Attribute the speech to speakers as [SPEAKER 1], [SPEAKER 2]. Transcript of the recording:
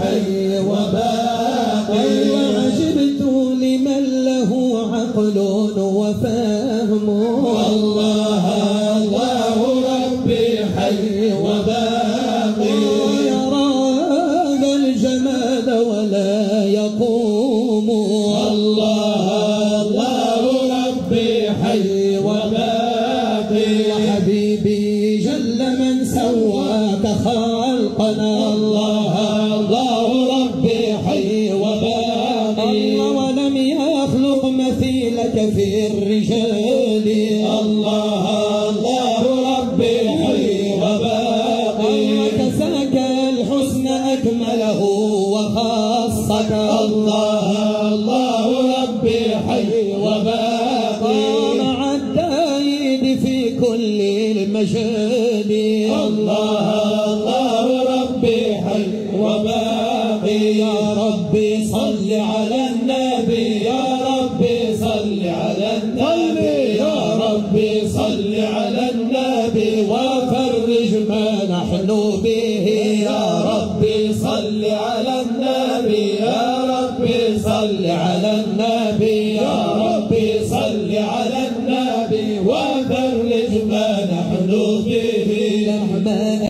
[SPEAKER 1] حي وباقي
[SPEAKER 2] وعجبت لمن له عقل وفهم
[SPEAKER 1] الله الله ربي حي وباقي
[SPEAKER 2] يرى هذا الجمال ولا يقوم
[SPEAKER 1] الله الله ربي حي وباقي
[SPEAKER 2] يا حبيبي جل من سواك خلقنا
[SPEAKER 1] الله
[SPEAKER 2] مثيلك في الرجال.
[SPEAKER 1] الله الله ربي حي وباقي.
[SPEAKER 2] الله كساك الحسن أكمله وخاصك.
[SPEAKER 1] الله الله ربي حي وباقي.
[SPEAKER 2] مع التأييد في كل المجال.
[SPEAKER 1] الله الله ربي حي وباقي.
[SPEAKER 2] يا ربي صل على النبي.
[SPEAKER 1] على النبي يا ربي صل على النبي
[SPEAKER 2] وفرج ما نحن به.
[SPEAKER 1] يا ربي صل على النبي يا ربي صل على النبي.